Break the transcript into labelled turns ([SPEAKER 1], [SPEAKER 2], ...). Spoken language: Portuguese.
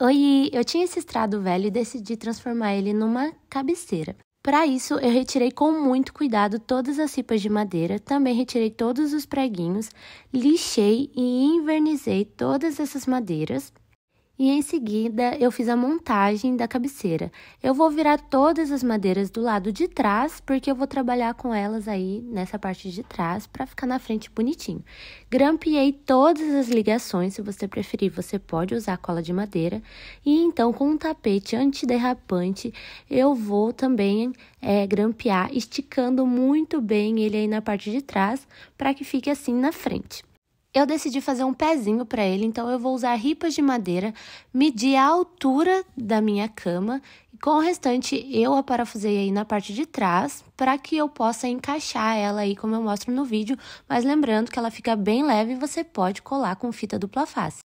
[SPEAKER 1] Oi, eu tinha esse estrado velho e decidi transformar ele numa cabeceira. Para isso, eu retirei com muito cuidado todas as ripas de madeira, também retirei todos os preguinhos, lixei e invernizei todas essas madeiras e em seguida eu fiz a montagem da cabeceira. Eu vou virar todas as madeiras do lado de trás, porque eu vou trabalhar com elas aí nessa parte de trás para ficar na frente bonitinho. Grampeei todas as ligações, se você preferir, você pode usar cola de madeira. E então com um tapete antiderrapante eu vou também é, grampear, esticando muito bem ele aí na parte de trás, para que fique assim na frente. Eu decidi fazer um pezinho para ele, então eu vou usar ripas de madeira, medir a altura da minha cama e com o restante eu a parafusei aí na parte de trás para que eu possa encaixar ela aí como eu mostro no vídeo, mas lembrando que ela fica bem leve e você pode colar com fita dupla face.